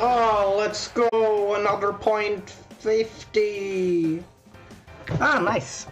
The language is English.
Oh, let's go! Another point fifty. Ah, nice.